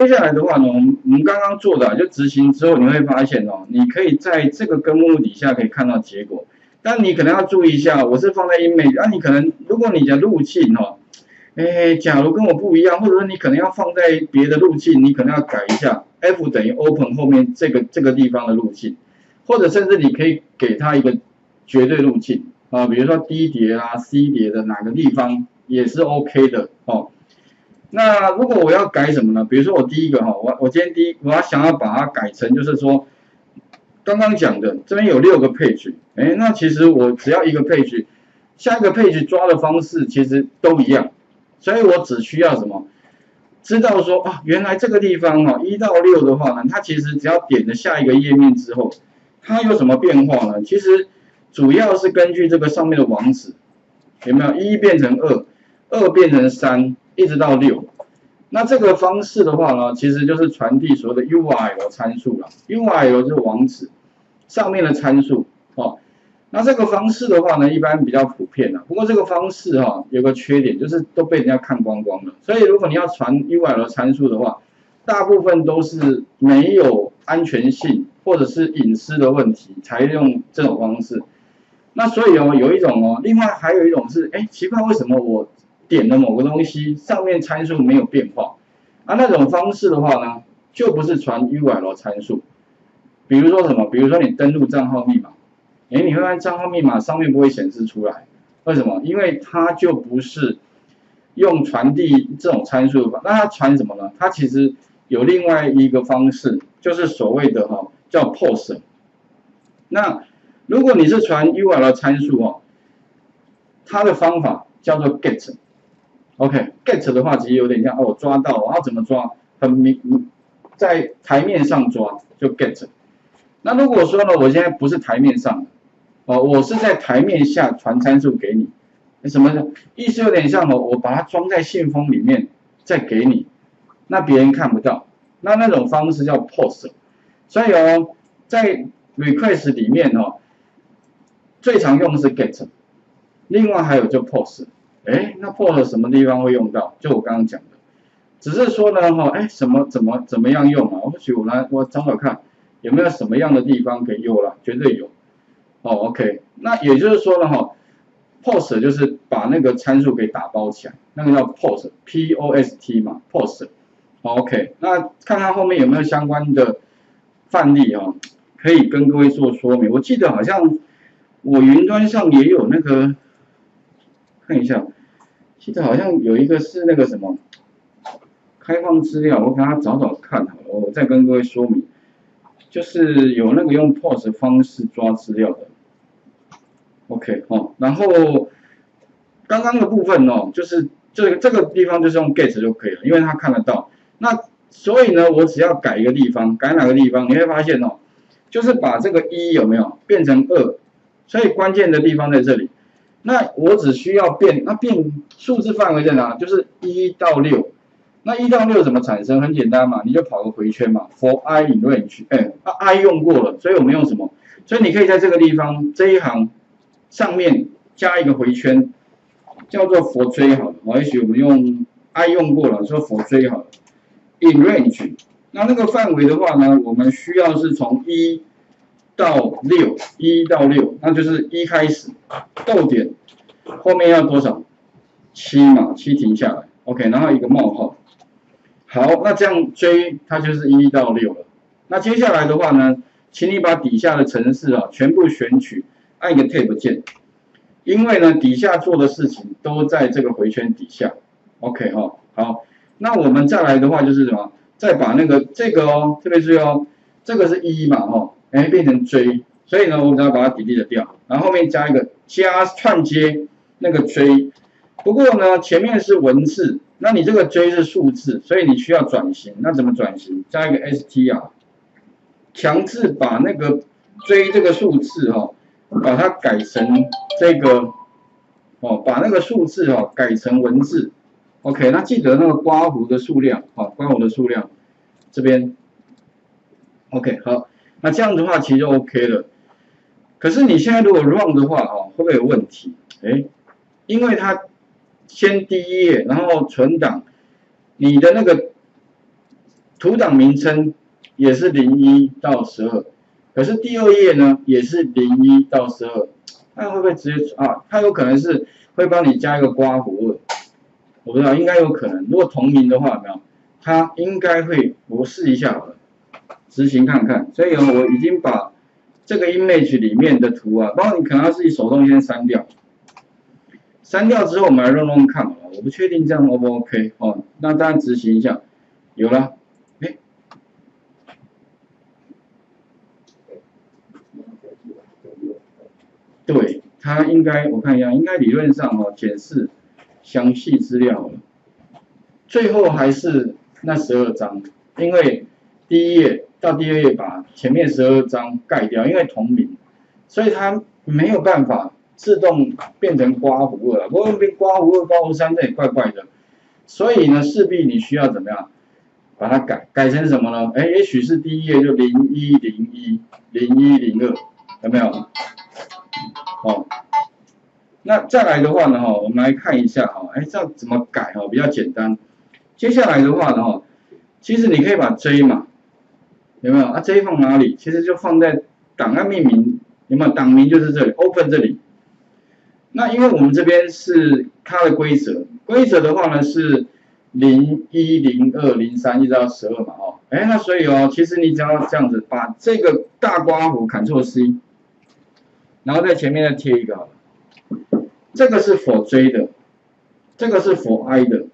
接下来的话呢，我们我们刚刚做的就执行之后，你会发现哦，你可以在这个根目录底下可以看到结果。但你可能要注意一下，我是放在 image，那你可能如果你的路径哦，哎，假如跟我不一样，或者说你可能要放在别的路径，你可能要改一下 F 等于 open 后面这个这个地方的路径，或者甚至你可以给它一个绝对路径啊，比如说 D 碟啊、C 碟的哪个地方也是 OK 的哦。那如果我要改什么呢？比如说我第一个哈，我我今天第一我要想要把它改成就是说。刚刚讲的这边有六个 page，哎，那其实我只要一个 page，下一个 page 抓的方式其实都一样，所以我只需要什么？知道说啊，原来这个地方哈，一到六的话呢，它其实只要点了下一个页面之后，它有什么变化呢？其实主要是根据这个上面的网址，有没有一变成二，二变成三，一直到六。那这个方式的话呢，其实就是传递所谓的 URL 参数了，URL 就是网址。上面的参数哦，那这个方式的话呢，一般比较普遍的。不过这个方式哈，有个缺点就是都被人家看光光了。所以如果你要传 URL 参数的话，大部分都是没有安全性或者是隐私的问题才用这种方式。那所以哦，有一种哦，另外还有一种是，哎，奇怪，为什么我点了某个东西，上面参数没有变化？啊，那种方式的话呢，就不是传 URL 参数。比如说什么？比如说你登录账号密码，哎，你会发现账号密码上面不会显示出来，为什么？因为它就不是用传递这种参数的，那它传什么呢？它其实有另外一个方式，就是所谓的哈叫 POST。那如果你是传 URL 参数哦，它的方法叫做 GET。OK，GET 的话其实有点像哦，我抓到，我要怎么抓？很明，在台面上抓就 GET。那如果说呢，我现在不是台面上，哦，我是在台面下传参数给你，什么意思？有点像哦，我把它装在信封里面再给你，那别人看不到，那那种方式叫 POST。所以哦，在 request 里面哦，最常用的是 get，另外还有就 POST。哎，那 pos 什么地方会用到？就我刚刚讲的，只是说呢，哈，哎，什么怎么怎么样用啊？或许我来我找找看。有没有什么样的地方可以用了？绝对有。哦，OK，那也就是说呢，哈，POST 就是把那个参数给打包起来，那个叫 POST，P-O-S-T 嘛，POST。OK，那看看后面有没有相关的范例啊，可以跟各位做说明。我记得好像我云端上也有那个，看一下，记得好像有一个是那个什么开放资料，我给他找找看好了，我再跟各位说明。就是有那个用 POS 方式抓资料的，OK 哦，然后刚刚的部分哦，就是这个这个地方就是用 get 就可以了，因为他看得到。那所以呢，我只要改一个地方，改哪个地方，你会发现哦，就是把这个一有没有变成二，所以关键的地方在这里。那我只需要变，那变数字范围在哪？就是一到六。那一到六怎么产生？很简单嘛，你就跑个回圈嘛。For i in range，哎，那 i 用过了，所以我们用什么？所以你可以在这个地方这一行上面加一个回圈，叫做 for j 好了。我也许我们用 i 用过了，说 for j 好了。In range，那那个范围的话呢，我们需要是从一到六，一到六，那就是一开始，逗点后面要多少？七嘛，七停下来。OK，然后一个冒号。好，那这样追它就是一到六了。那接下来的话呢，请你把底下的程式啊全部选取，按一个 Tab 键，因为呢底下做的事情都在这个回圈底下。OK 哈，好，那我们再来的话就是什么？再把那个这个哦，特别注意哦，这个是一嘛哈，哎变成追，所以呢我们只要把它 delete 掉，然后后面加一个加串接那个追。不过呢前面是文字。那你这个 J 是数字，所以你需要转型。那怎么转型？加一个 ST 啊，强制把那个 J 这个数字哈，把它改成这个哦，把那个数字哈改成文字。OK，那记得那个刮胡的数量啊，刮胡的数量这边 OK 好，那这样的话其实就 OK 了。可是你现在如果 run 的话哦，会不会有问题？哎，因为它。先第一页，然后存档，你的那个图档名称也是零一到十二，可是第二页呢也是零一到十二，那会不会直接啊？它有可能是会帮你加一个刮胡二，我不知道，应该有可能。如果同名的话，有没有？它应该会，我试一下，执行看看。所以我已经把这个 image 里面的图啊，包括你可能要自己手动先删掉。删掉之后，我们来弄弄看啊，我不确定这样 O 不 OK 哦。那大家执行一下，有了，哎，对，它应该我看一下，应该理论上哦，显示详细资料了。最后还是那十二张，因为第一页到第二页把前面十二张盖掉，因为同名，所以它没有办法。自动变成刮胡二了，不过变刮胡二、刮胡三这也怪怪的，所以呢，势必你需要怎么样把它改改成什么呢？哎，也许是第一页就零一零一零一零二，有没有？哦，那再来的话呢，哈，我们来看一下哈，哎，这样怎么改哈？比较简单。接下来的话呢，哈，其实你可以把 J 嘛，有没有啊？J 放哪里？其实就放在档案命名，有没有？档名就是这里，Open 这里。那因为我们这边是它的规则，规则的话呢是零一零二零三一直到十二嘛，哦，哎，那所以哦，其实你只要这样子把这个大刮胡砍错 C，然后在前面再贴一个，这个是否 J 的，这个是否 I 的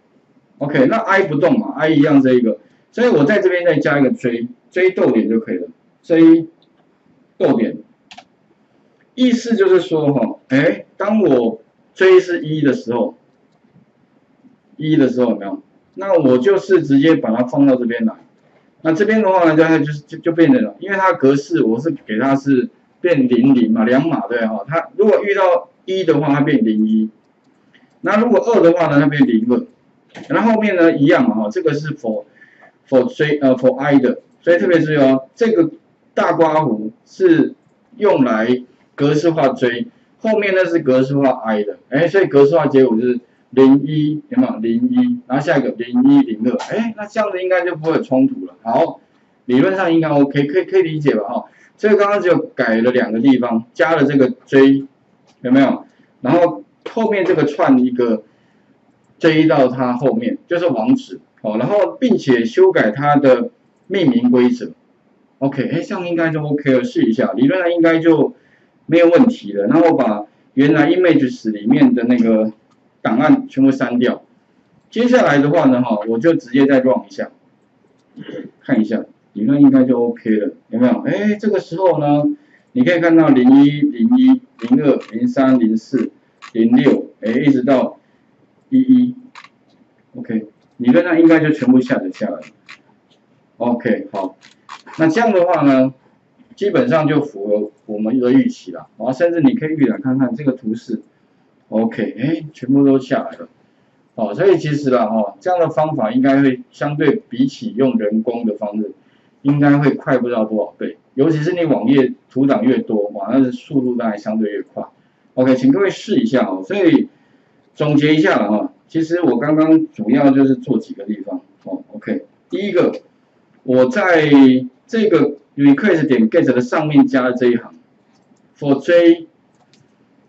，OK，那 I 不动嘛，I 一样这一个，所以我在这边再加一个 J，J 逗点就可以了，J 逗点。意思就是说，哈，哎，当我追是一的时候，一的时候有没有？那我就是直接把它放到这边来。那这边的话呢，就它就是就就变成了，因为它格式我是给它是变零零嘛，两码对哈。它如果遇到一的话，它变零一。那如果二的话呢，它变零二。然后后面呢一样嘛，哈，这个是否否追呃否 i 的，所以特别注意哦，这个大刮胡是用来。格式化追，后面呢是格式化 i 的，哎，所以格式化结果就是零一，有没有零一？然后下一个零一零二，哎，那这样子应该就不会有冲突了。好，理论上应该 OK，可以可以理解吧？哈，这个刚刚只有改了两个地方，加了这个追，有没有？然后后面这个串一个追到它后面就是网址，哦，然后并且修改它的命名规则，OK，哎，这样应该就 OK 了，试一下，理论上应该就。没有问题了，然后把原来 images 里面的那个档案全部删掉。接下来的话呢，哈，我就直接再 run 一下，看一下，理论应该就 OK 了，有没有？哎，这个时候呢，你可以看到零一、零一、零二、零三、零四、零六，哎，一直到一一，OK，理论上应该就全部下载下来。OK，好，那这样的话呢？基本上就符合我们的预期了，然后甚至你可以预览看看这个图示，OK，哎，全部都下来了，哦，所以其实啦，哈，这样的方法应该会相对比起用人工的方式，应该会快不知道多少倍，尤其是你网页图档越多，哇，那是速度当然相对越快，OK，请各位试一下哦，所以总结一下了哈，其实我刚刚主要就是做几个地方，哦，OK，第一个，我在这个。request 点 get 的上面加了这一行，for j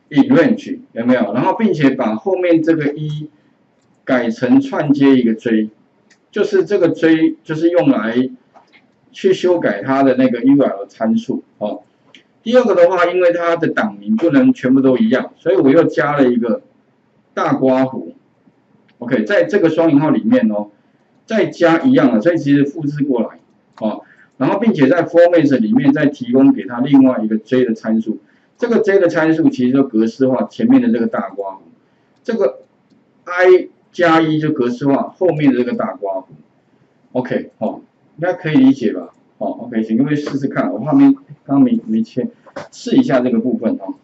in range 有没有？然后并且把后面这个一改成串接一个 j，就是这个 j 就是用来去修改它的那个 URL 参数哦。第二个的话，因为它的档名不能全部都一样，所以我又加了一个大刮胡，OK，在这个双引号里面哦，再加一样的，所以其实复制过来哦。然后，并且在 format 里面再提供给他另外一个 j 的参数，这个 j 的参数其实就格式化前面的这个大刮胡，这个 i 加一就格式化后面的这个大刮胡，OK，好，应该可以理解吧？好，OK，请各位试试看，我画面刚没没切，试一下这个部分哦。